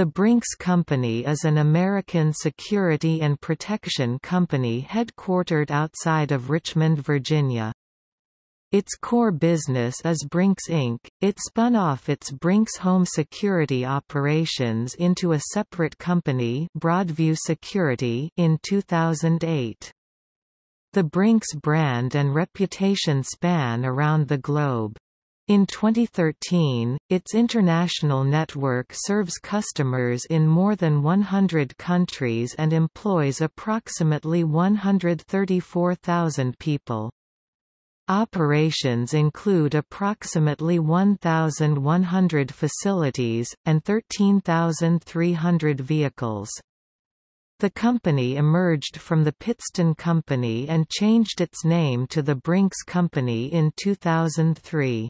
The Brinks Company is an American security and protection company headquartered outside of Richmond, Virginia. Its core business is Brinks Inc. It spun off its Brinks home security operations into a separate company Broadview Security in 2008. The Brinks brand and reputation span around the globe. In 2013, its international network serves customers in more than 100 countries and employs approximately 134,000 people. Operations include approximately 1,100 facilities, and 13,300 vehicles. The company emerged from the Pittston Company and changed its name to the Brinks Company in 2003.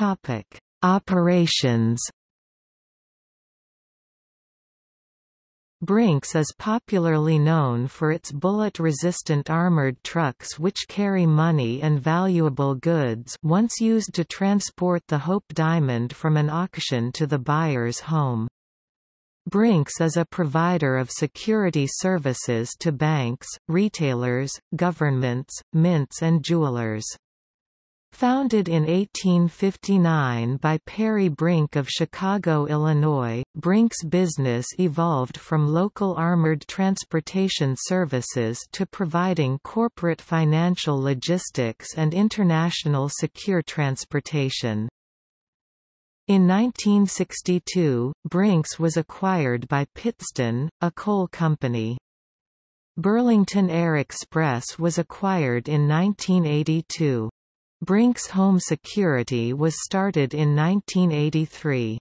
Topic: Operations Brinks is popularly known for its bullet-resistant armored trucks which carry money and valuable goods once used to transport the Hope Diamond from an auction to the buyer's home. Brinks is a provider of security services to banks, retailers, governments, mints and jewelers. Founded in 1859 by Perry Brink of Chicago, Illinois, Brink's business evolved from local armored transportation services to providing corporate financial logistics and international secure transportation. In 1962, Brinks was acquired by Pittston, a coal company. Burlington Air Express was acquired in 1982. Brinks Home Security was started in 1983.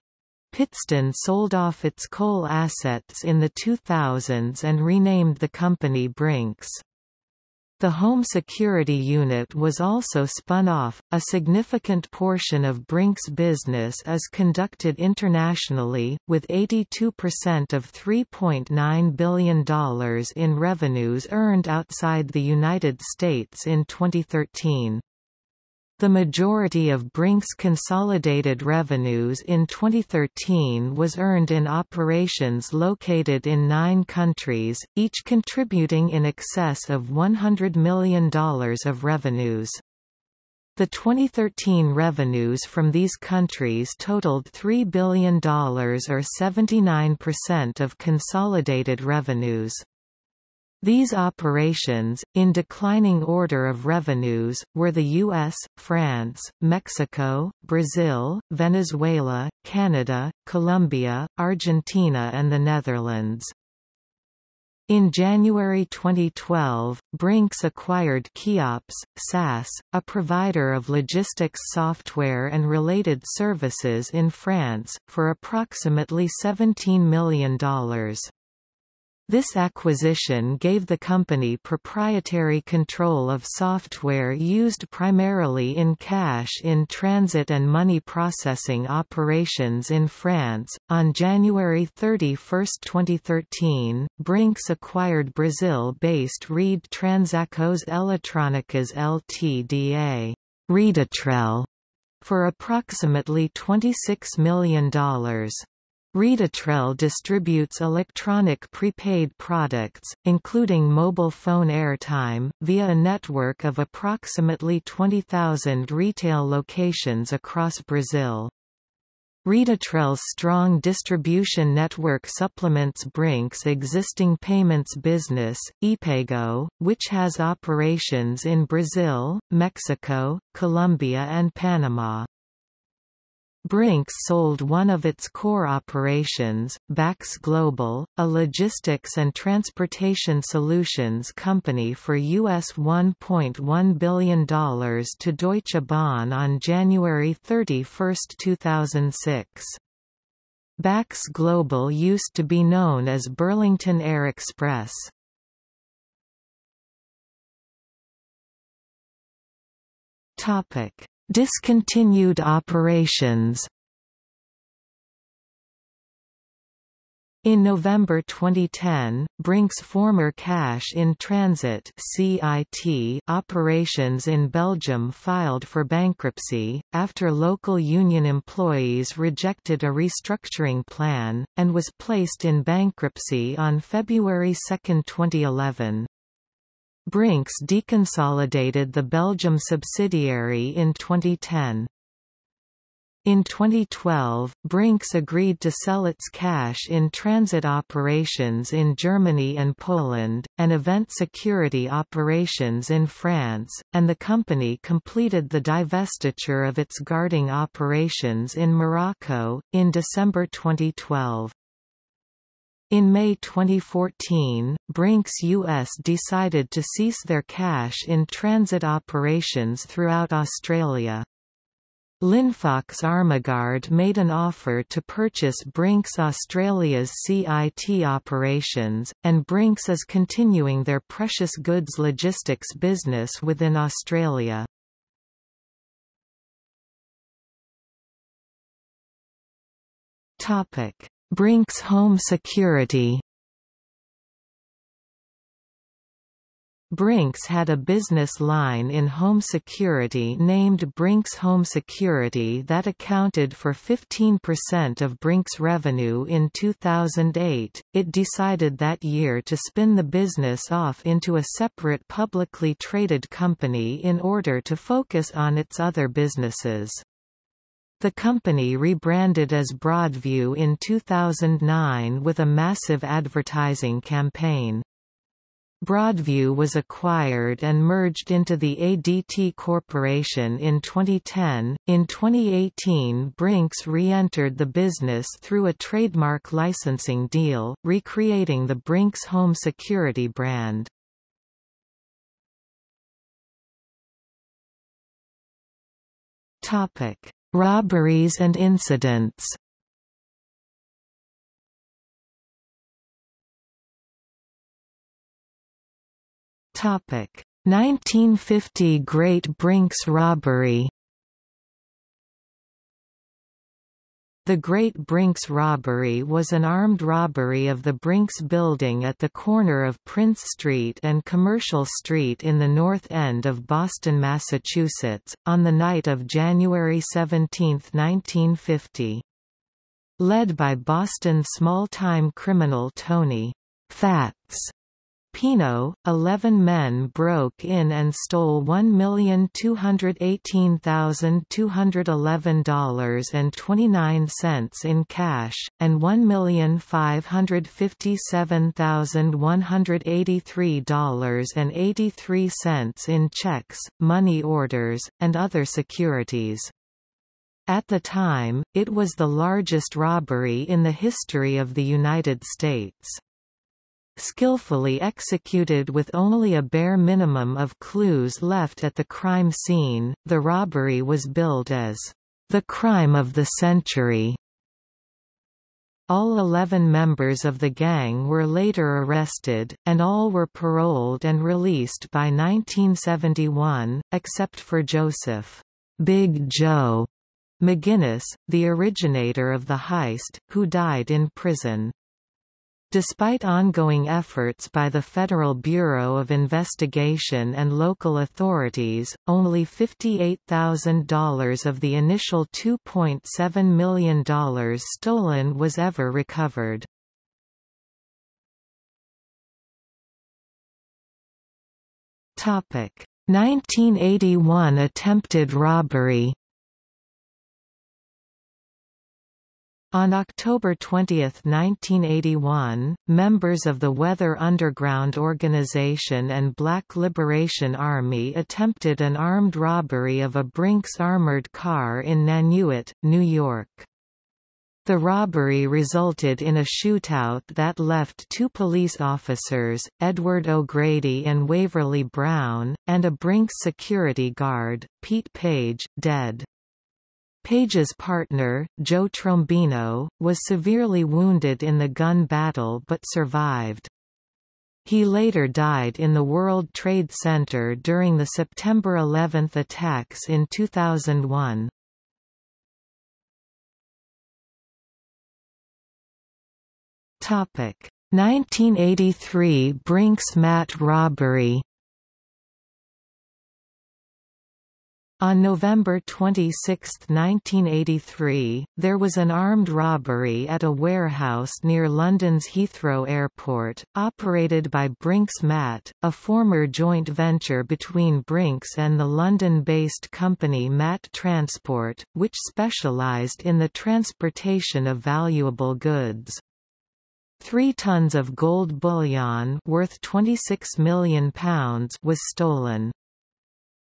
Pittston sold off its coal assets in the 2000s and renamed the company Brinks. The home security unit was also spun off. A significant portion of Brinks business is conducted internationally, with 82% of $3.9 billion in revenues earned outside the United States in 2013. The majority of Brink's consolidated revenues in 2013 was earned in operations located in nine countries, each contributing in excess of $100 million of revenues. The 2013 revenues from these countries totaled $3 billion or 79% of consolidated revenues. These operations, in declining order of revenues, were the U.S., France, Mexico, Brazil, Venezuela, Canada, Colombia, Argentina and the Netherlands. In January 2012, Brinks acquired Keops, SAS, a provider of logistics software and related services in France, for approximately $17 million. This acquisition gave the company proprietary control of software used primarily in cash in transit and money processing operations in France. On January 31, 2013, Brinks acquired Brazil-based Rede Transacos Eletrônicas Ltda. Redetrel for approximately $26 million. Redetrel distributes electronic prepaid products, including mobile phone airtime, via a network of approximately 20,000 retail locations across Brazil. Redetrel's strong distribution network supplements Brink's existing payments business, ePago, which has operations in Brazil, Mexico, Colombia and Panama. Brinks sold one of its core operations, Bax Global, a logistics and transportation solutions company for US $1.1 billion to Deutsche Bahn on January 31, 2006. Bax Global used to be known as Burlington Air Express. Topic Discontinued operations In November 2010, Brink's former cash-in-transit (CIT) operations in Belgium filed for bankruptcy, after local union employees rejected a restructuring plan, and was placed in bankruptcy on February 2, 2011. Brinks deconsolidated the Belgium subsidiary in 2010. In 2012, Brinks agreed to sell its cash-in-transit operations in Germany and Poland, and event security operations in France, and the company completed the divestiture of its guarding operations in Morocco, in December 2012. In May 2014, Brinks US decided to cease their cash-in-transit operations throughout Australia. Linfox Armaguard made an offer to purchase Brinks Australia's CIT operations, and Brinks is continuing their precious goods logistics business within Australia. Brinks Home Security Brinks had a business line in home security named Brinks Home Security that accounted for 15% of Brinks' revenue in 2008. It decided that year to spin the business off into a separate publicly traded company in order to focus on its other businesses. The company rebranded as Broadview in 2009 with a massive advertising campaign. Broadview was acquired and merged into the ADT Corporation in 2010. In 2018, Brinks re-entered the business through a trademark licensing deal, recreating the Brinks home security brand. Topic: Robberies and incidents. Topic 1950 Great Brinks robbery The Great Brinks robbery was an armed robbery of the Brinks building at the corner of Prince Street and Commercial Street in the North End of Boston, Massachusetts, on the night of January 17, 1950. Led by Boston small-time criminal Tony Fats Pino, 11 men broke in and stole $1,218,211.29 in cash, and $1,557,183.83 in checks, money orders, and other securities. At the time, it was the largest robbery in the history of the United States. Skillfully executed with only a bare minimum of clues left at the crime scene, the robbery was billed as the crime of the century. All 11 members of the gang were later arrested, and all were paroled and released by 1971, except for Joseph Big Joe McGinnis, the originator of the heist, who died in prison. Despite ongoing efforts by the Federal Bureau of Investigation and local authorities, only $58,000 of the initial $2.7 million stolen was ever recovered. Topic: 1981 attempted robbery On October 20, 1981, members of the Weather Underground Organization and Black Liberation Army attempted an armed robbery of a Brinks armored car in Nanuet, New York. The robbery resulted in a shootout that left two police officers, Edward O'Grady and Waverly Brown, and a Brinks security guard, Pete Paige, dead. Paige's partner, Joe Trombino, was severely wounded in the gun battle but survived. He later died in the World Trade Center during the September 11 attacks in 2001. Topic 1983 Brinks Mat robbery On November 26, 1983, there was an armed robbery at a warehouse near London's Heathrow Airport, operated by Brinks Mat, a former joint venture between Brinks and the London-based company Mat Transport, which specialised in the transportation of valuable goods. Three tons of gold bullion worth £26 million was stolen.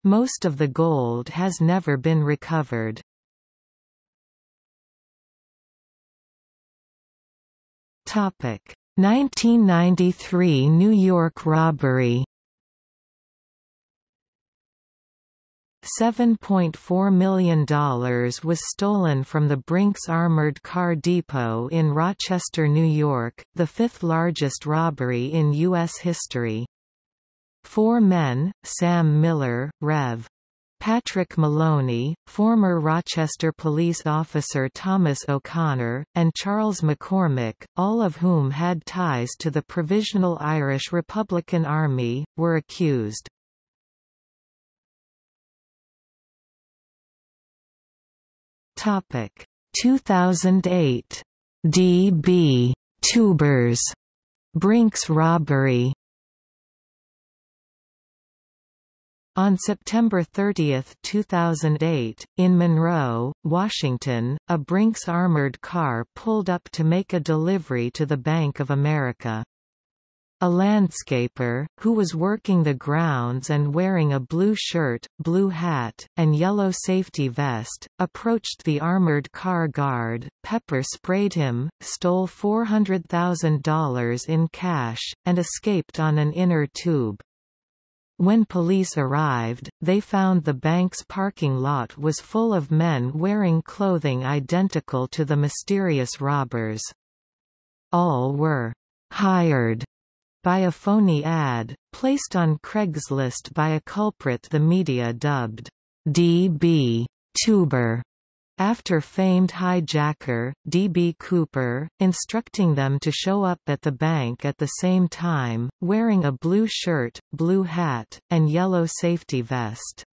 Most of the gold has never been recovered. Topic: 1993 New York robbery. $7.4 million was stolen from the Brinks Armored Car Depot in Rochester, New York, the fifth largest robbery in U.S. history. Four men, Sam Miller, Rev. Patrick Maloney, former Rochester police officer Thomas O'Connor, and Charles McCormick, all of whom had ties to the Provisional Irish Republican Army, were accused. Topic. 2008 DB Tubers. Brinks robbery On September 30, 2008, in Monroe, Washington, a Brinks armored car pulled up to make a delivery to the Bank of America. A landscaper, who was working the grounds and wearing a blue shirt, blue hat, and yellow safety vest, approached the armored car guard, pepper-sprayed him, stole $400,000 in cash, and escaped on an inner tube. When police arrived, they found the bank's parking lot was full of men wearing clothing identical to the mysterious robbers. All were hired by a phony ad, placed on Craigslist by a culprit the media dubbed D.B. Tuber after famed hijacker, D.B. Cooper, instructing them to show up at the bank at the same time, wearing a blue shirt, blue hat, and yellow safety vest.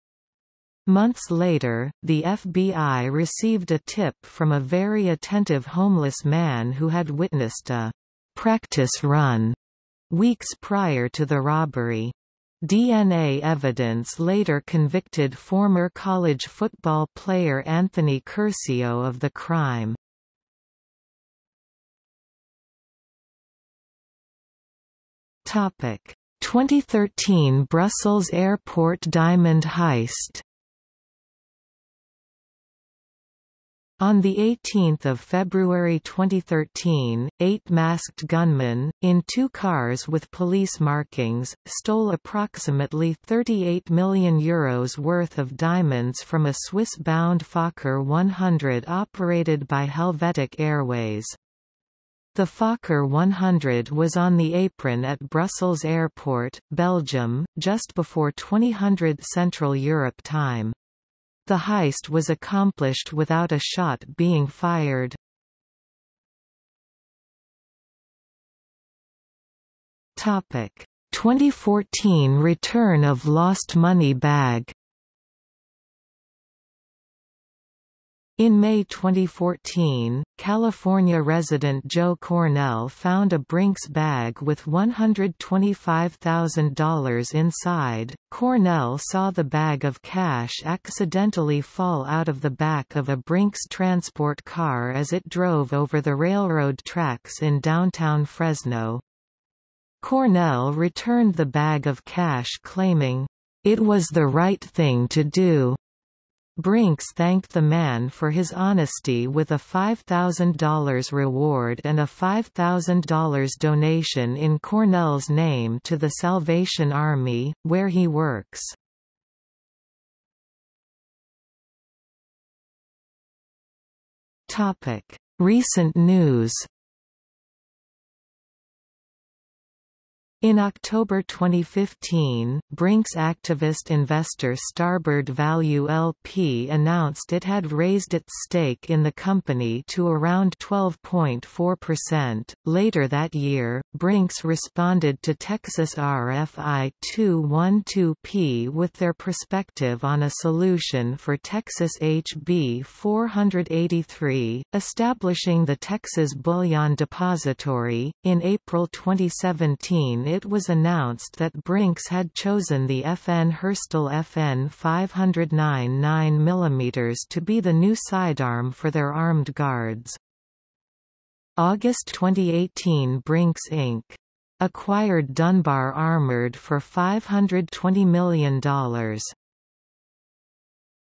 Months later, the FBI received a tip from a very attentive homeless man who had witnessed a practice run weeks prior to the robbery. DNA evidence later convicted former college football player Anthony Curcio of the crime. Topic: 2013 Brussels Airport diamond heist On 18 February 2013, eight masked gunmen, in two cars with police markings, stole approximately €38 million Euros worth of diamonds from a Swiss-bound Fokker 100 operated by Helvetic Airways. The Fokker 100 was on the apron at Brussels Airport, Belgium, just before 2000 Central Europe time. The heist was accomplished without a shot being fired. Topic: 2014 Return of Lost Money Bag In May 2014, California resident Joe Cornell found a Brinks bag with $125,000 inside. Cornell saw the bag of cash accidentally fall out of the back of a Brinks transport car as it drove over the railroad tracks in downtown Fresno. Cornell returned the bag of cash claiming, "...it was the right thing to do." Brinks thanked the man for his honesty with a $5,000 reward and a $5,000 donation in Cornell's name to the Salvation Army, where he works. Recent news In October 2015, Brinks activist investor Starboard Value LP announced it had raised its stake in the company to around 12.4%. Later that year, Brinks responded to Texas RFI 212P with their perspective on a solution for Texas HB 483, establishing the Texas Bullion Depository. In April 2017, it was announced that Brinks had chosen the FN Herstal FN 509 9 mm to be the new sidearm for their armed guards. August 2018 Brinks Inc. acquired Dunbar Armored for $520 million.